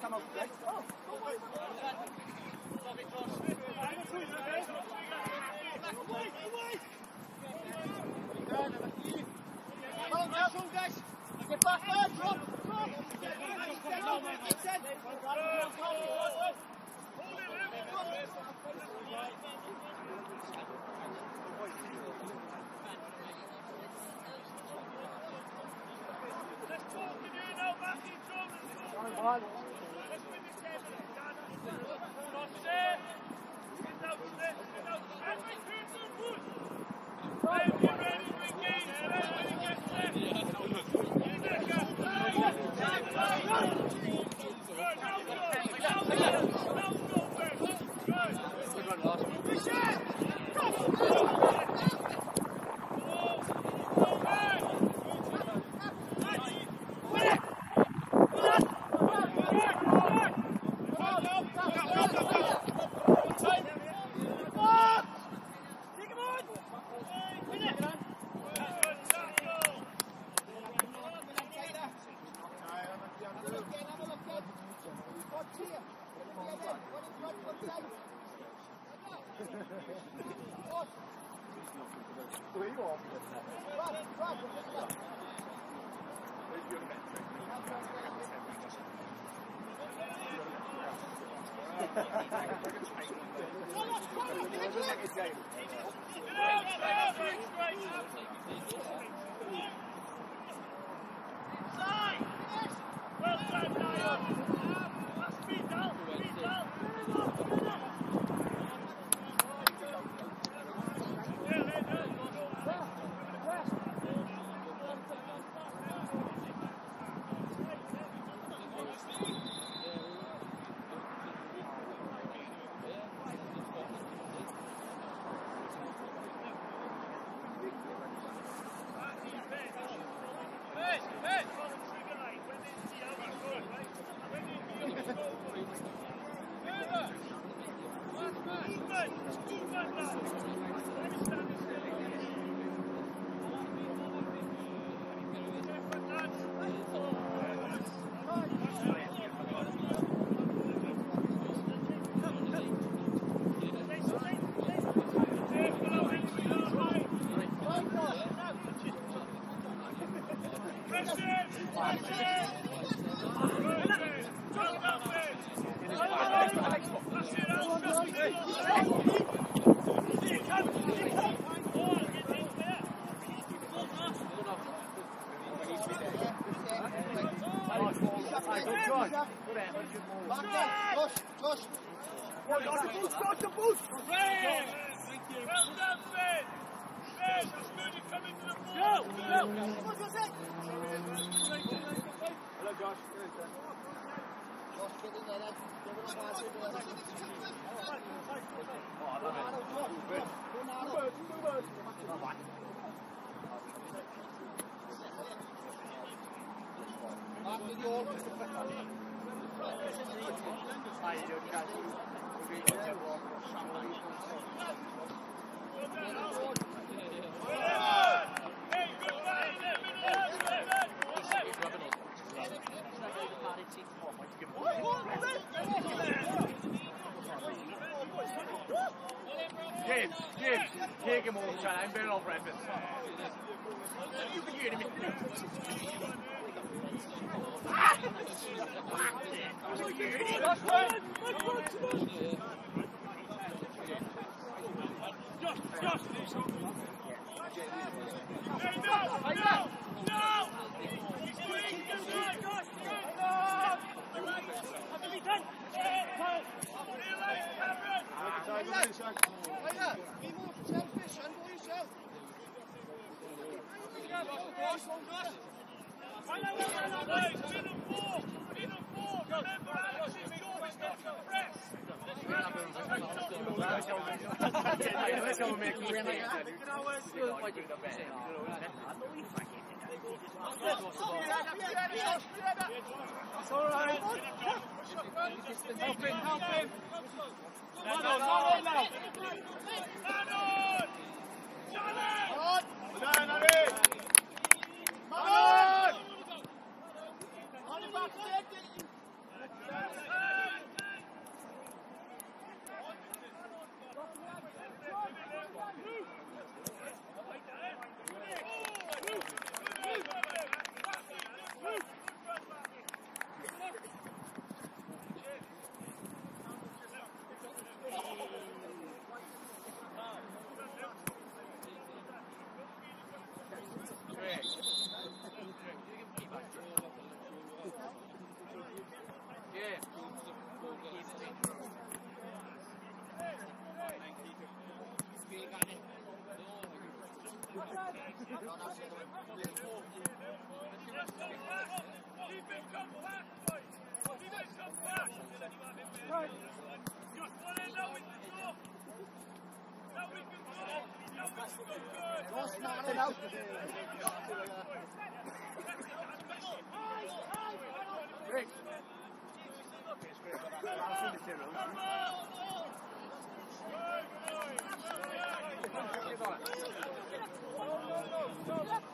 come on, Greg. Olha. On, Help him, help him! Great. Stop!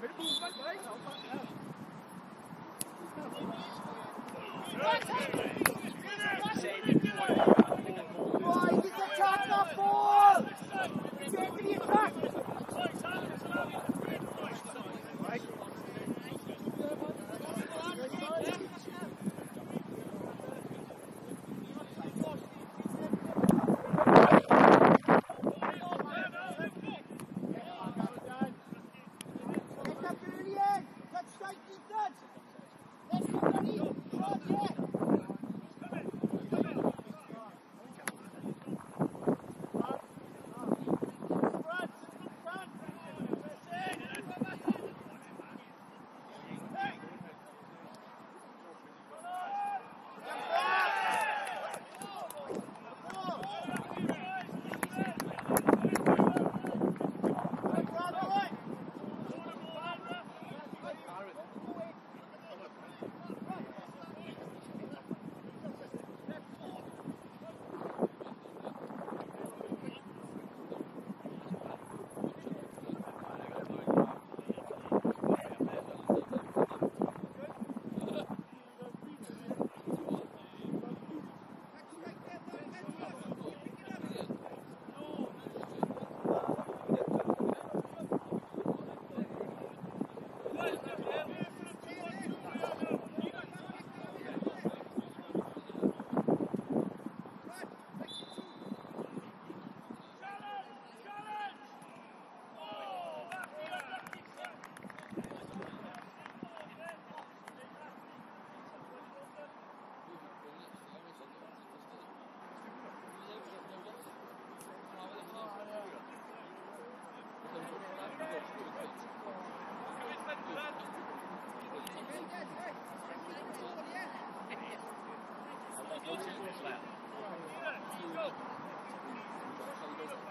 Philipp, was weiß ich?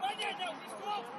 Понятно, Песков!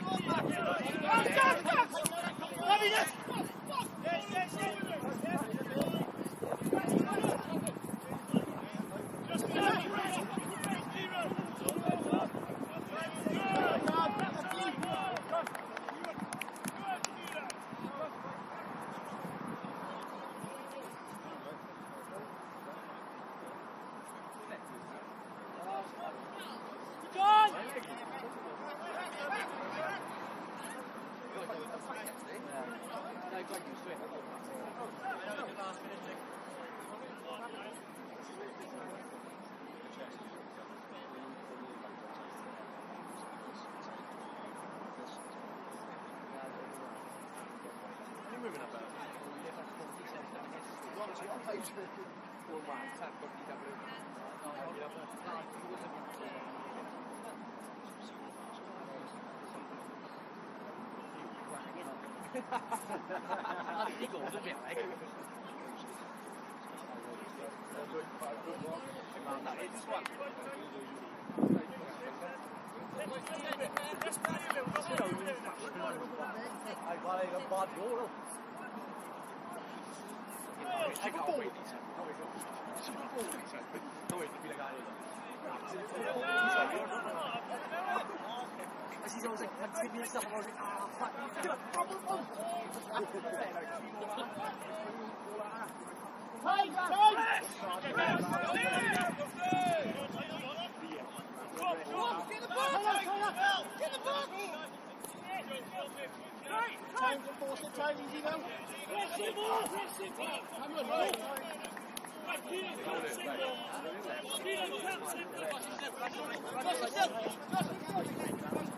都未嚟。係話你咁八咗咯。係個高位地層，高位地層，高位地層，高位地邊嚟㗎？ And she's always like, "Come give me this stuff." I'm always like, "Ah, fuck, do it, Time, time! Get the ball! Get the ball! Time to force it, time easy now. Press him off! Press him off! Come on, right! Right. Right. Right. Right.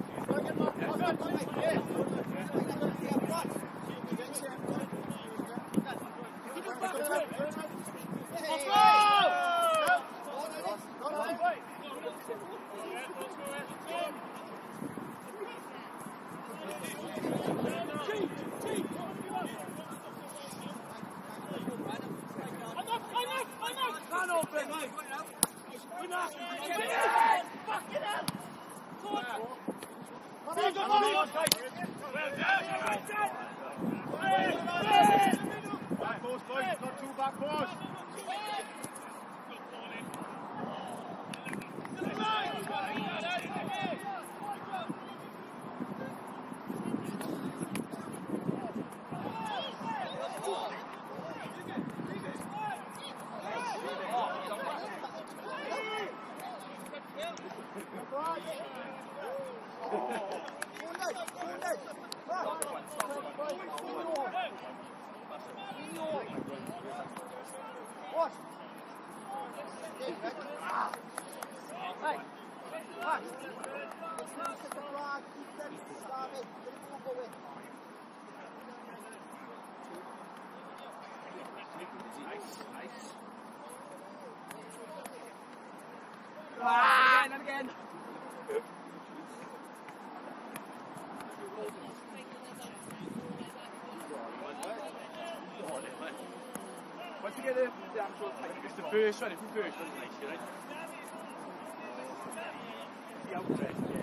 Fucking hell! Come on! Back, boys, boys, not two back. It's the first one, if you first one. The yeah.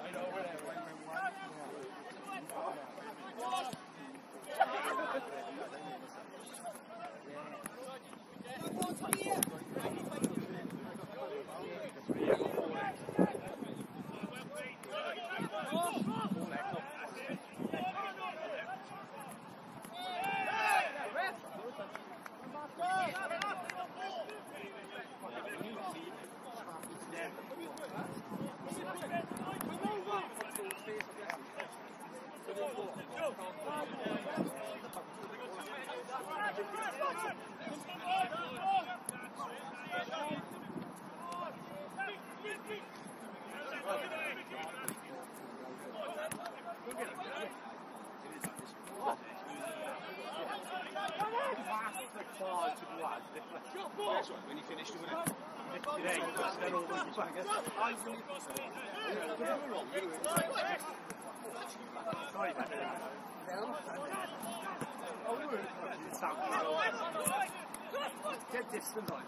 Dead distance on it.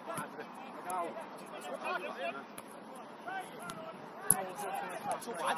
So bad.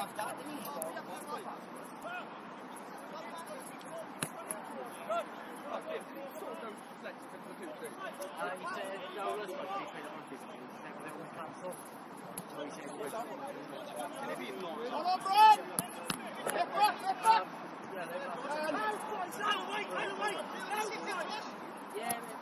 have that, didn't he? Hello, Brad! Get back, get back! Yeah, they're back. Wait, wait, wait! Yeah,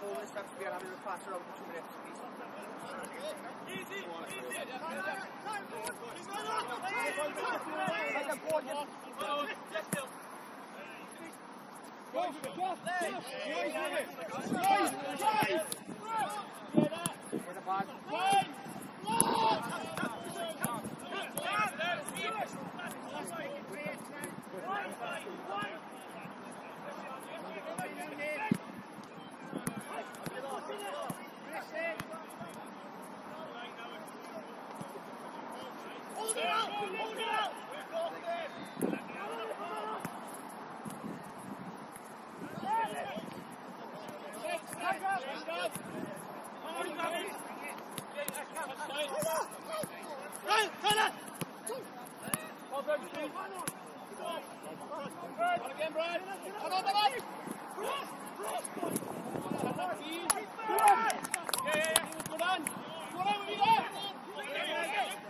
hold this up to be under the clock for two minutes, please. Easy, easy. Yeah, yeah, yeah. Go on. Go on, we there.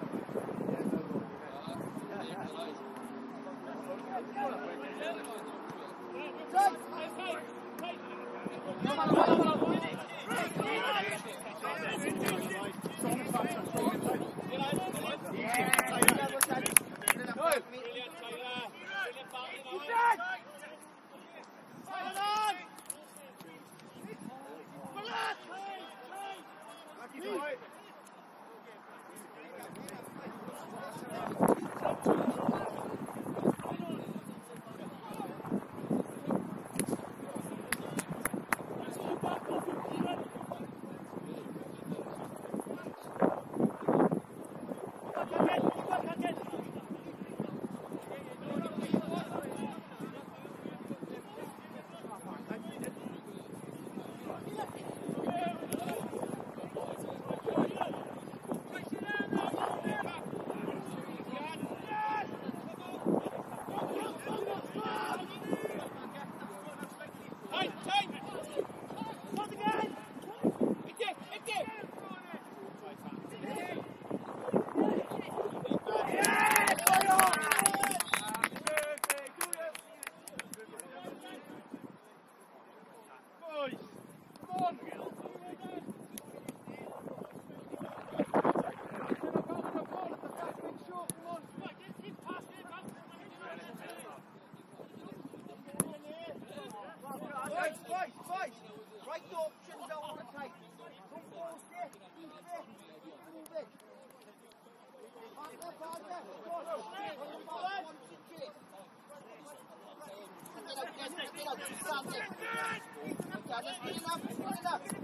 Thank you.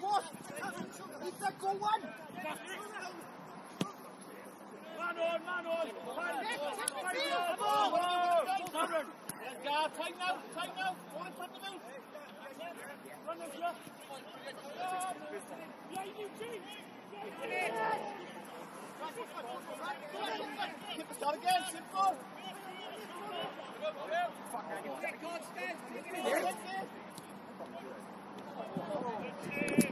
Boss. It's a go one. Man on, man on! Come on! Let's go, tight now, tight now! On, top the boot! Run this, yeah! Yeah, you do too! Keep it again, simple. めっちゃいい!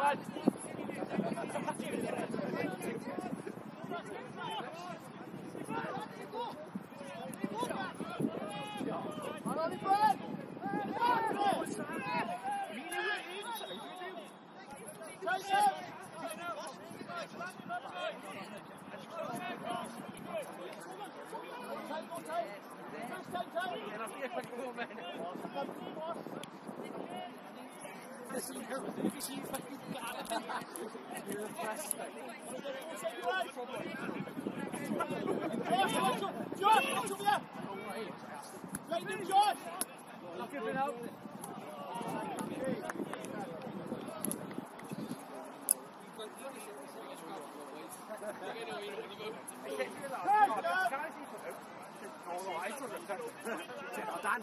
Take, take, take. All right, that's it. Well done.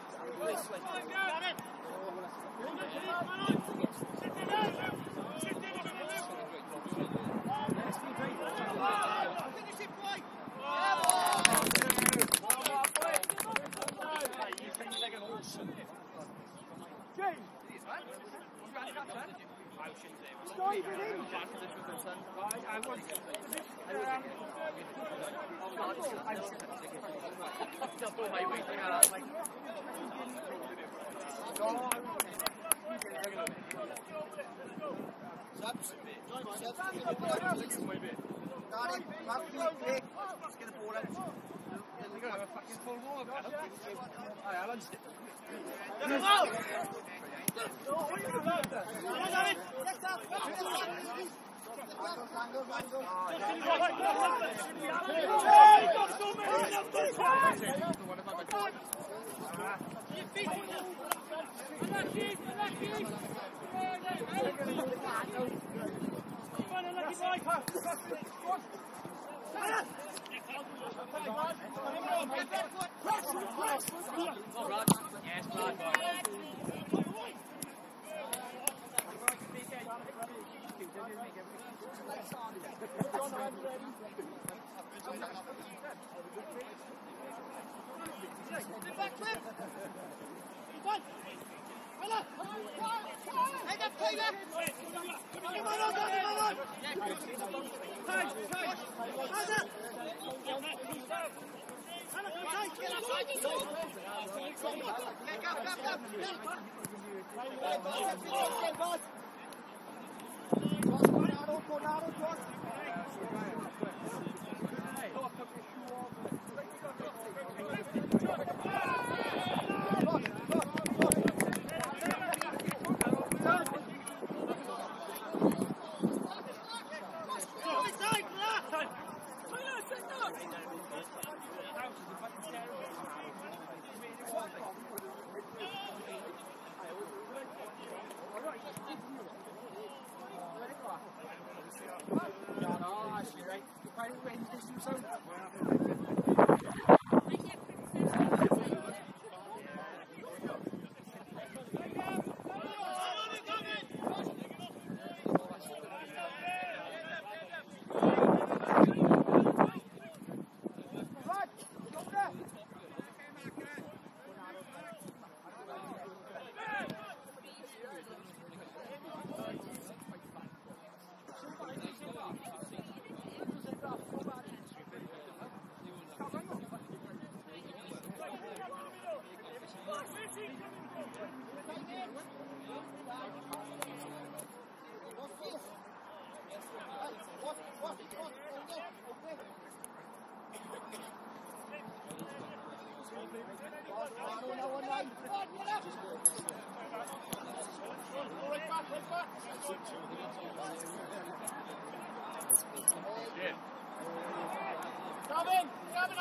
Sit down! Sit down! Come on, lucky boy, come on.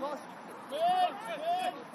Gavin, Ali! Alright,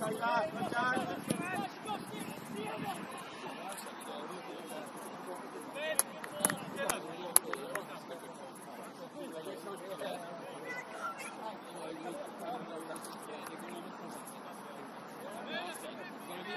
Good job, good job.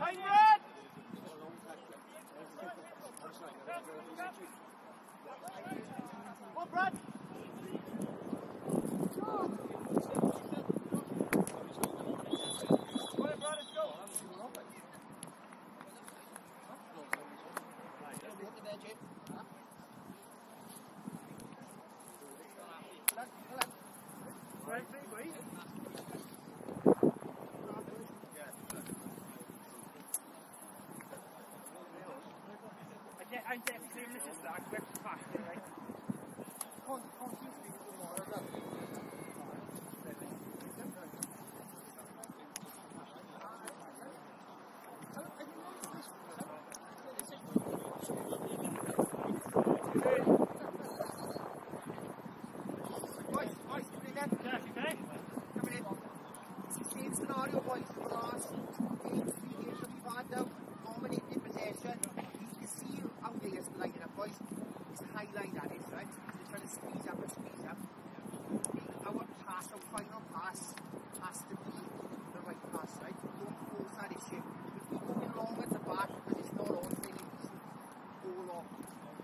Hayır! Hop Brad! To squeeze up and squeeze up. Our pass, our final pass, has to be the right pass, right? Don't force that issue. If we go in long at the back, because it's not on, then it's go long.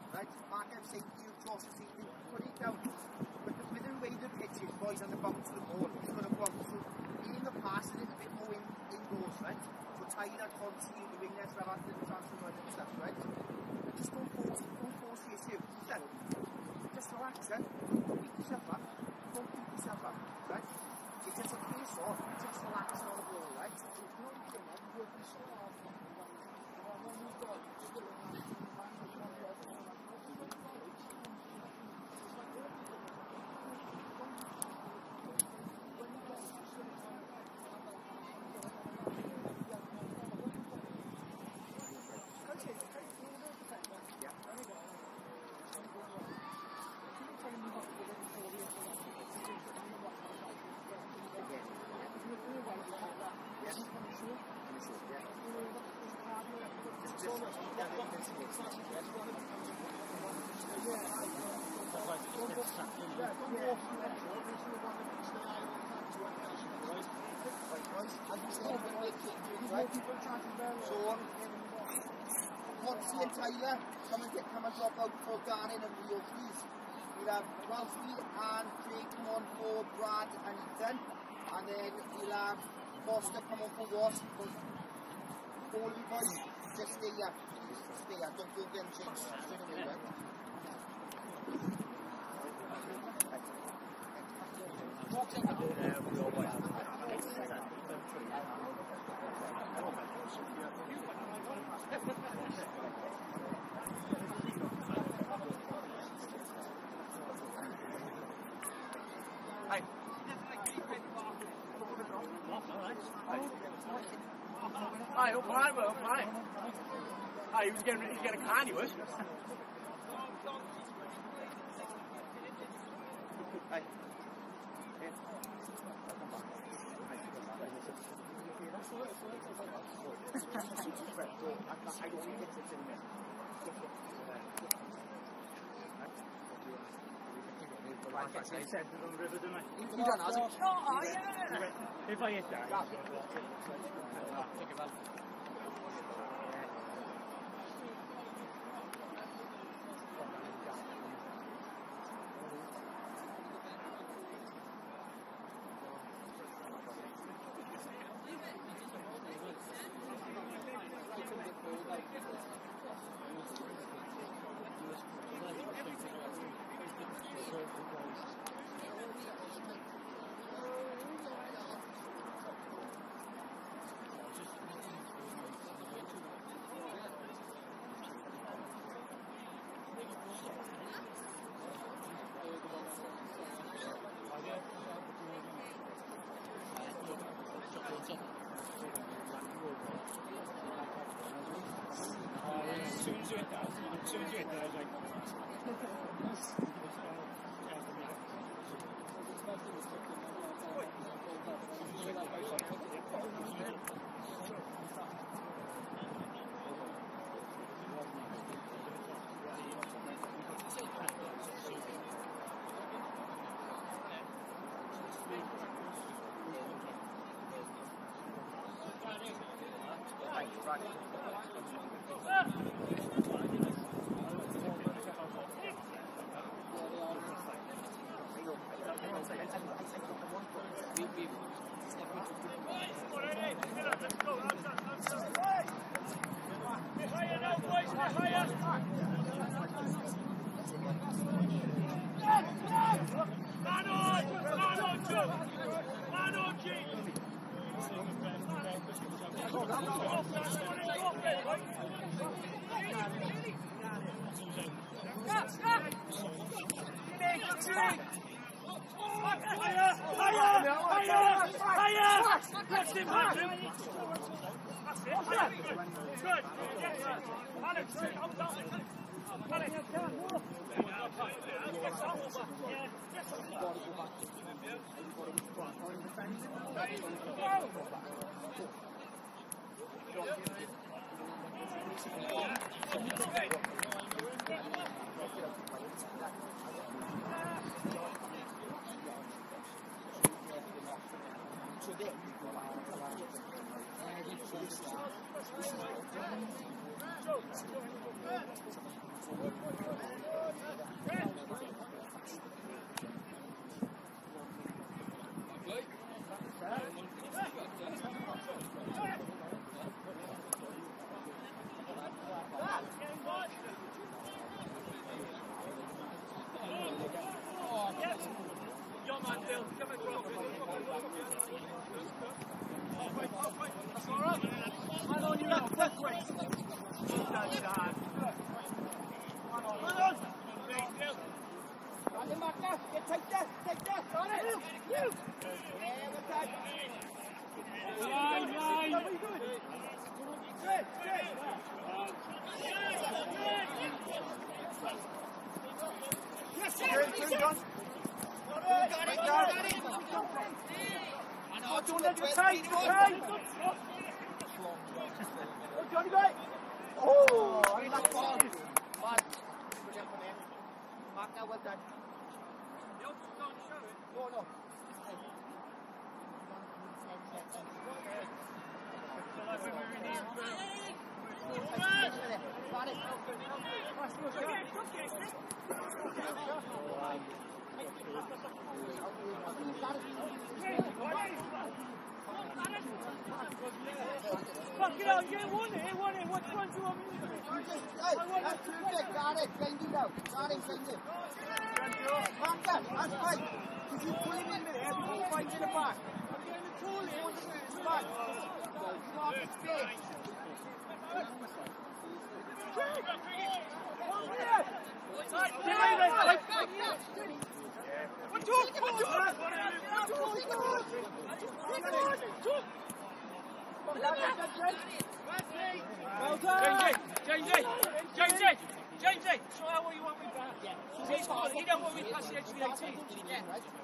Right? Mark say, you, Josh, say, you put it down. But the, with the way the pitch is, boys, on the bounce of the ball, it's going to go. So, in the pass, it a bit more in, indoors, right? So, Tyler, Conti, the wingers, have had the chance to run and stuff, right? But just don't force, don't force the issue. Then, just relax, eh? Don't beat yourself up. Don't beat yourself up, right? It's just a face off. Just relax on the ball, right? Tyler, come and get out for Garnin and. We'll have and Brad and and then we'll have Foster come for. All you boys, just stay here. Espera, estou aqui o game change. ろしく。はい。え、like I said, said on the river, didn't I? You done, Ozzy? Oh, yeah! If I hit that. Right. As soon as you hit that, I was like, Oh, Did you pull him in with it before you fight in the back? I'm getting the tool in. It's back. He's off his face. Well done. James, James, James, James, James, try out what you want with that. Yeah. He's got, he don't want me past the edge of the 18. He doesn't want me getting that man, he wants that down in. Just so we know, because that's not what we do. Yeah, you know. Oh,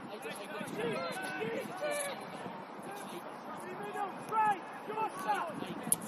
up. Back up. Oh,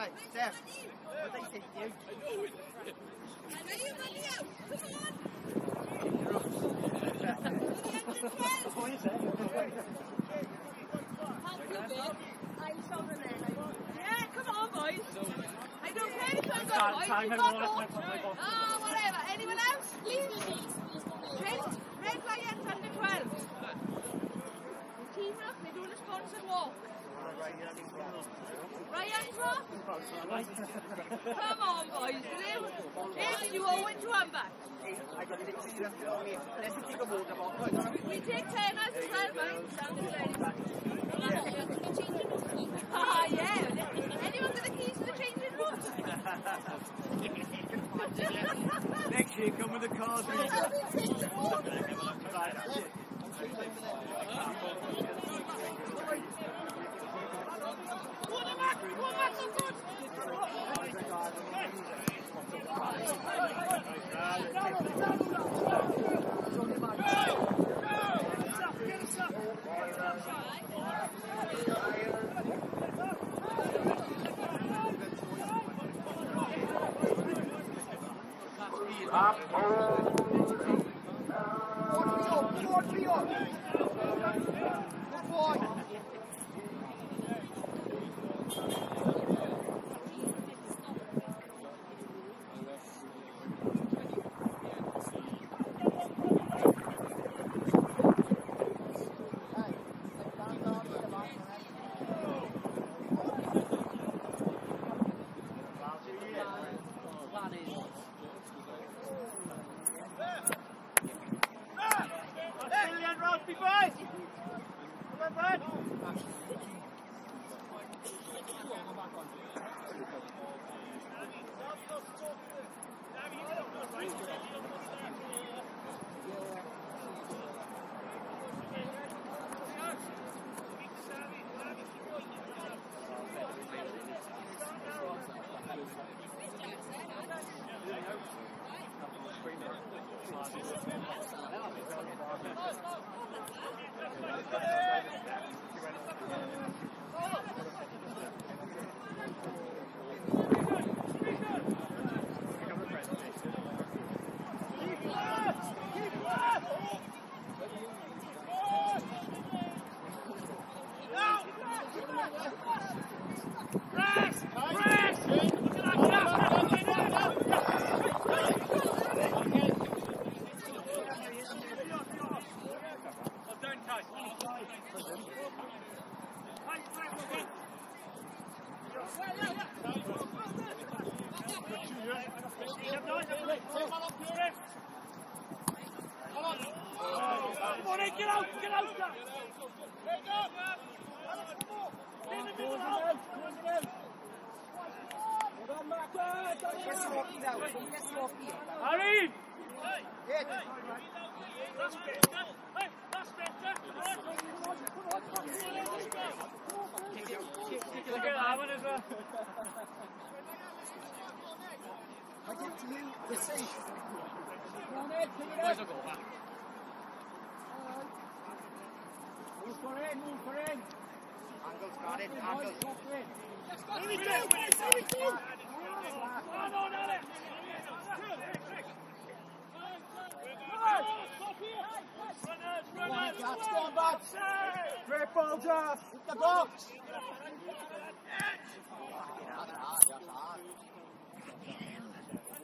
Right, Steph. What did I say, dude? Anybody else? Come on! what is it? I'm sovereign Yeah, come on, boys. I don't care if I've got boys. Time, got ball. Oh, whatever. Anyone else? Please. Red, Red Lions under 12. The team up, they're doing a sponsored walk. Ryan Croft? Come on, boys. If you owe it to them back. I got to see them tell. Let's take a water bottle. We take 10 as well, mine. Sounds ready. Ah, yeah. Anyone got the keys to the changing? Next year, come with the cars. Good boy. Yeah, that's hard, that's hard.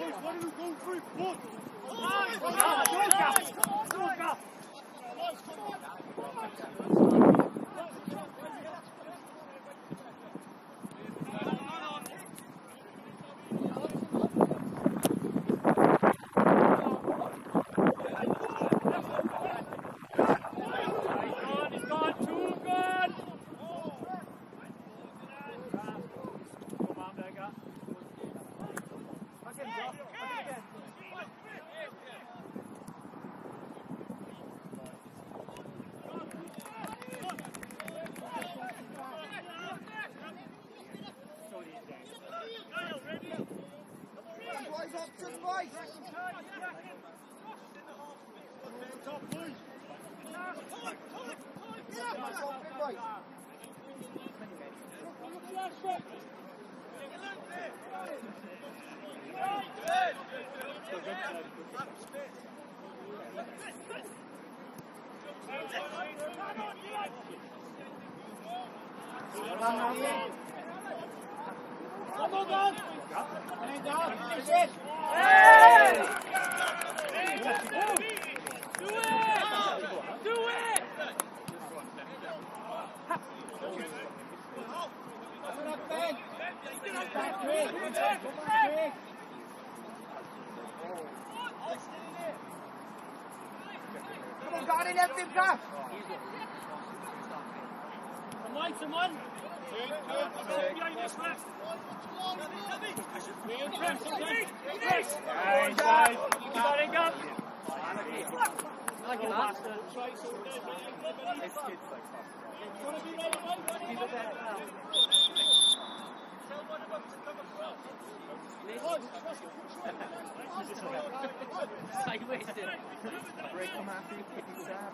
What are you going through? What? Back, Rick! Back, Rick! if they've got it, if they've got it. Come on, someone. Nice, guys. You got it, go. Like an Aston. It's kids like that. Tell one of them to come on Sideways it. Break him after he sana.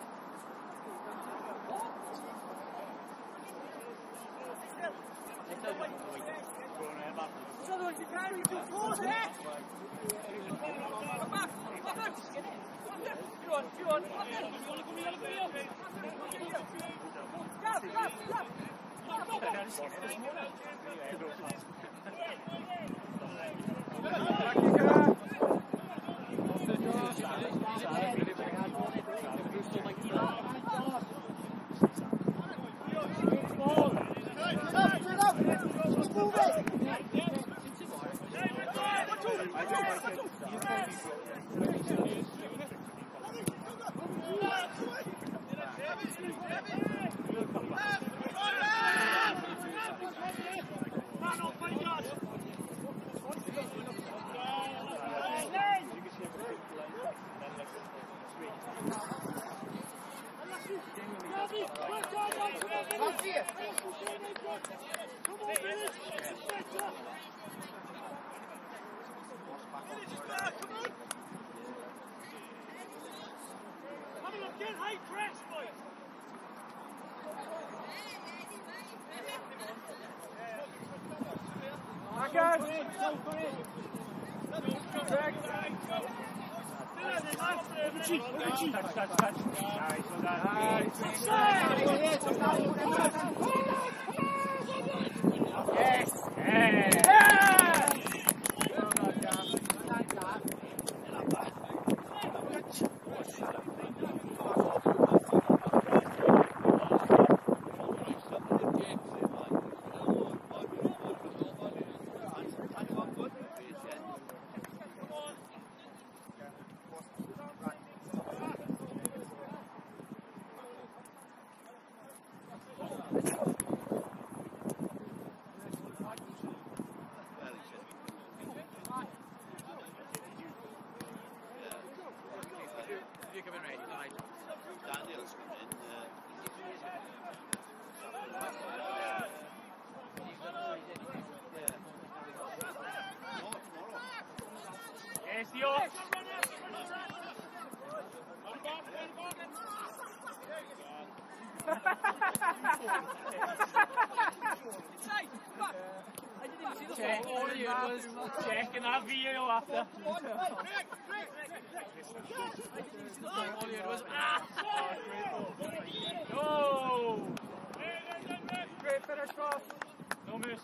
Touch, touch, touch.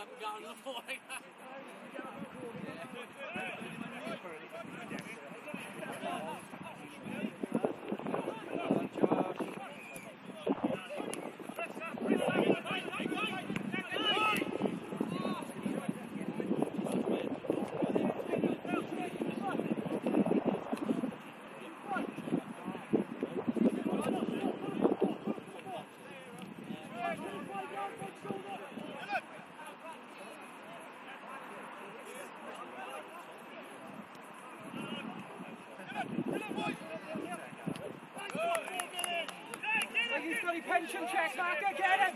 向陽の想い。Pension check, marker, get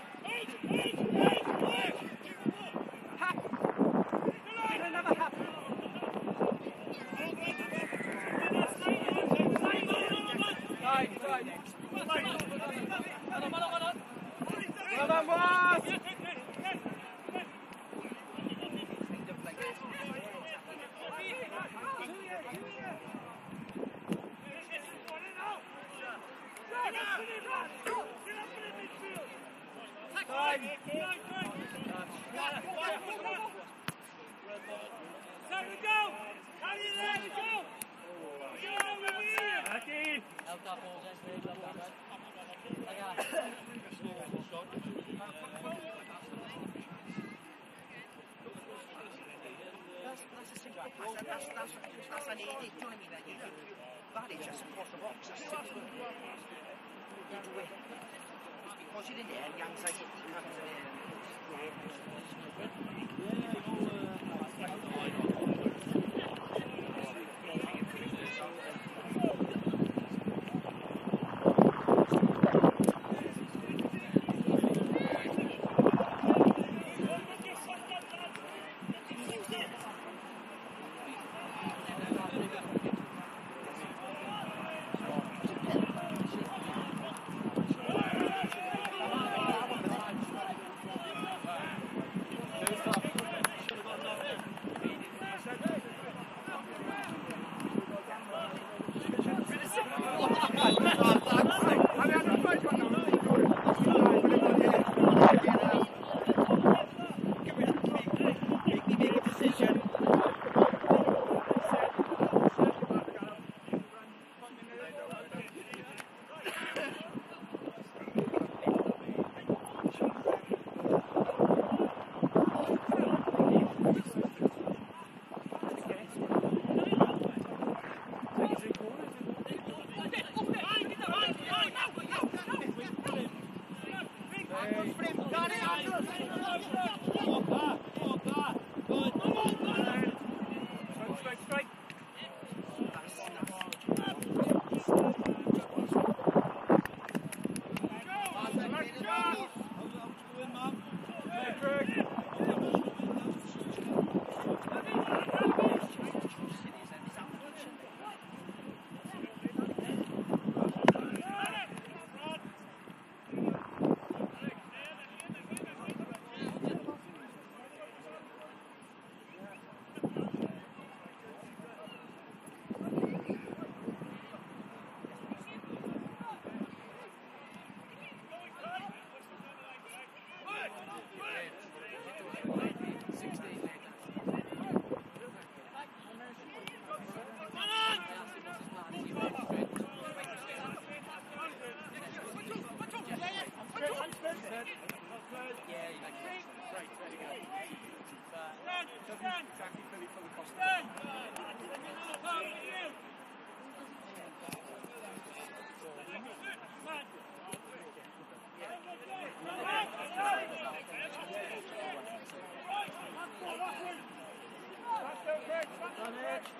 Saleni, Johnny Vecchi, Valley just across the rocks, Sigmund, Midway. It's because you didn't hear young Zaggy comes in.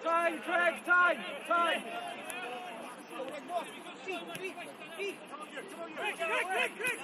Time, Craig, time, time! Come on here, come on here! Craig, Craig, Craig!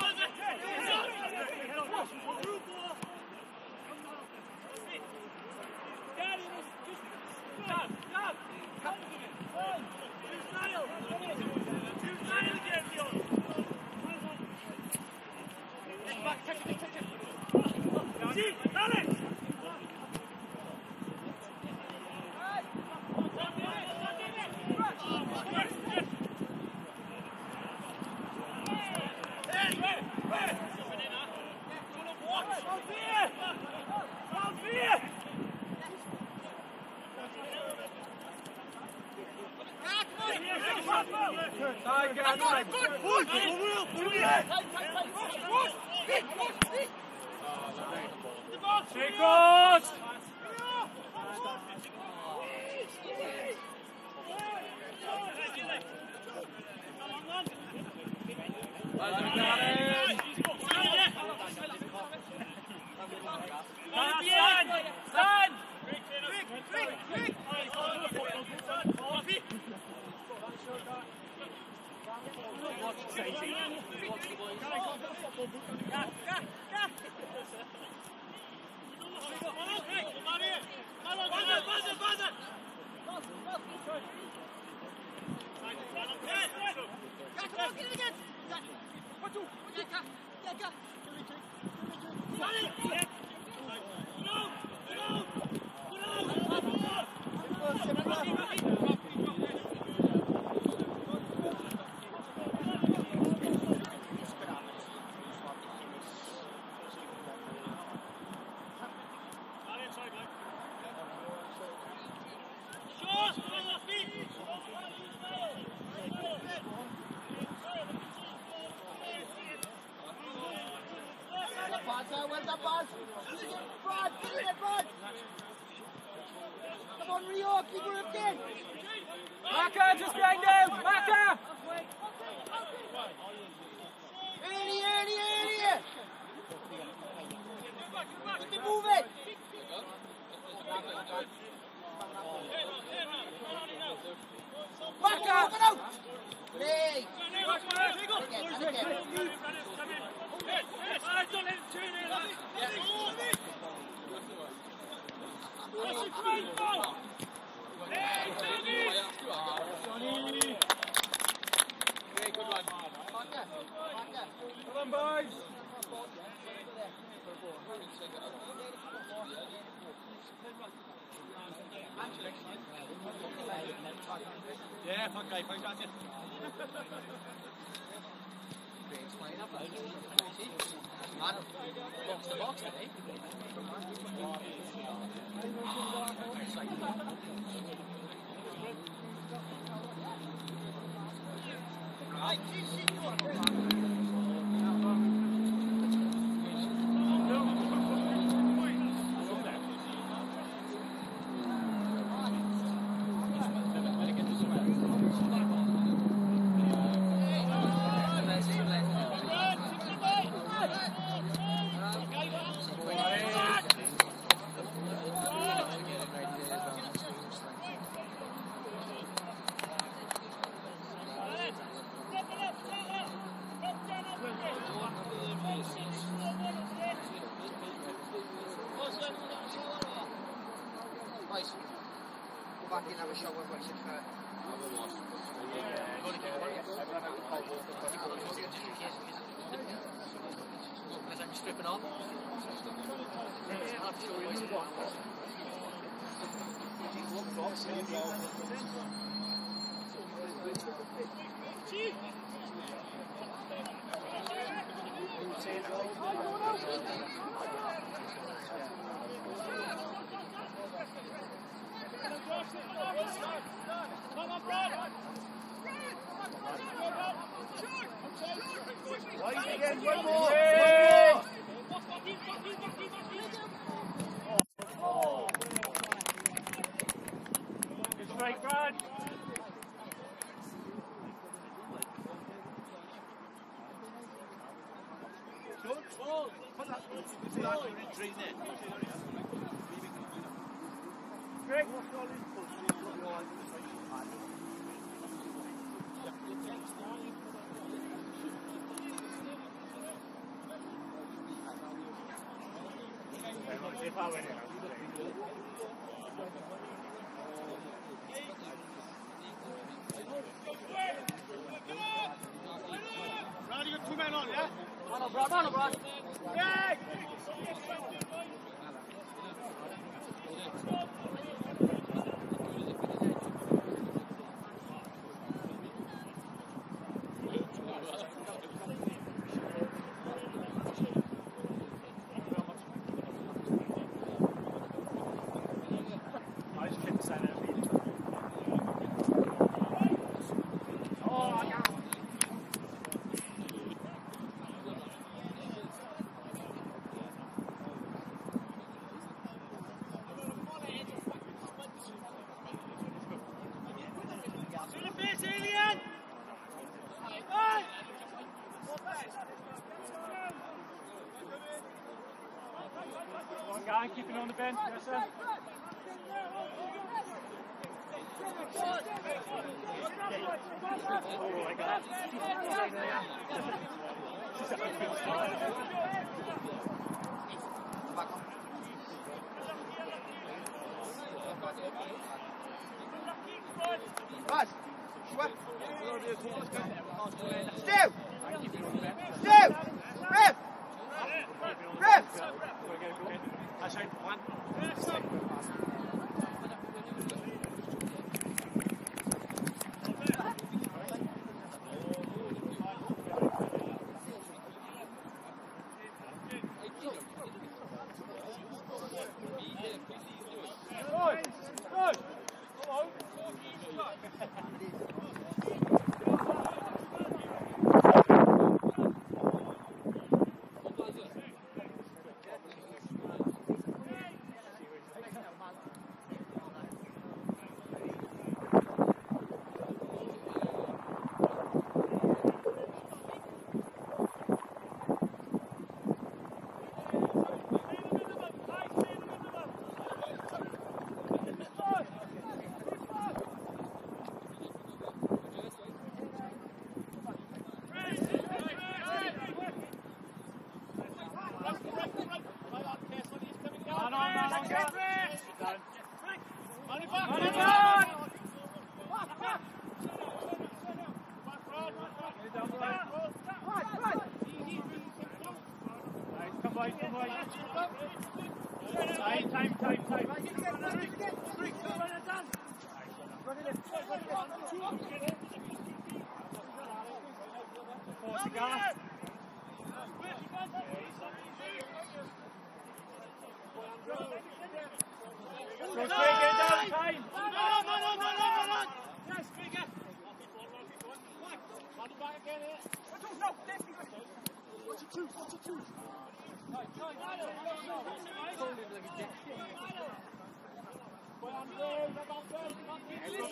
esa vuelta para fucking have a shot with Wixon first. As I'm stripping off, half One more. Ah, bueno. Keeping on the bench, yes sir. Oh my god. Back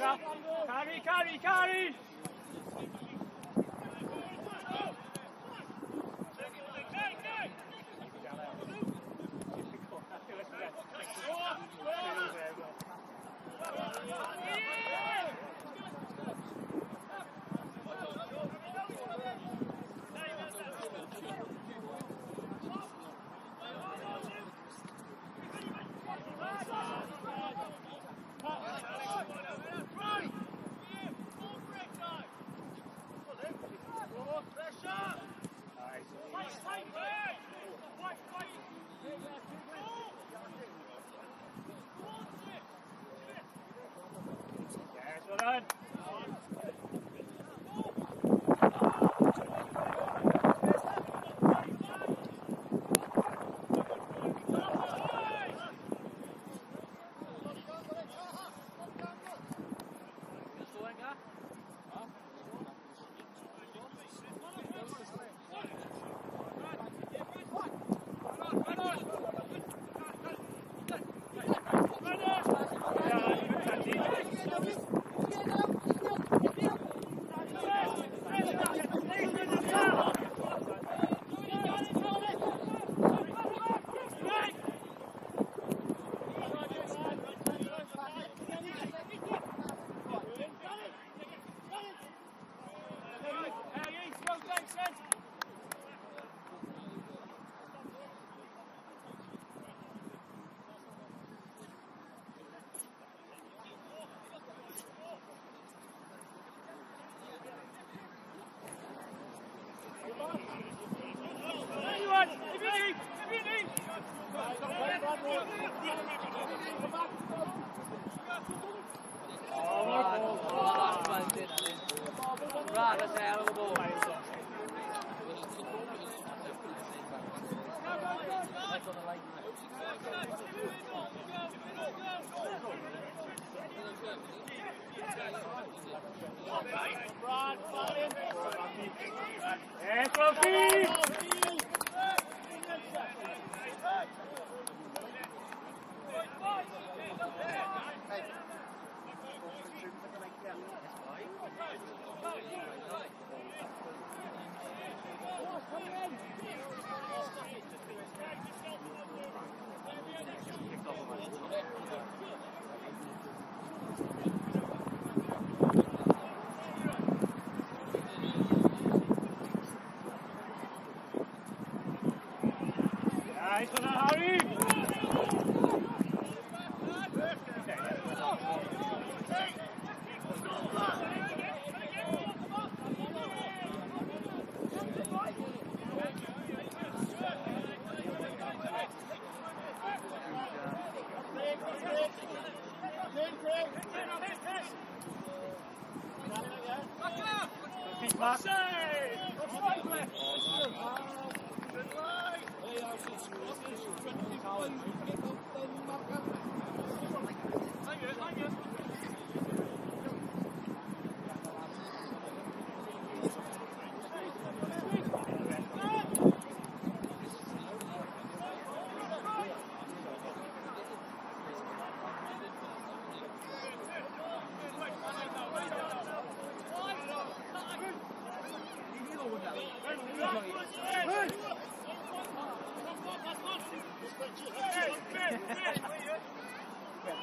Carry, carry, carry!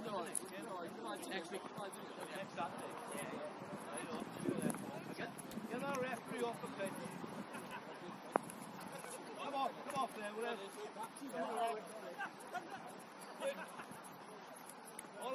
No, next, week. Next Saturday.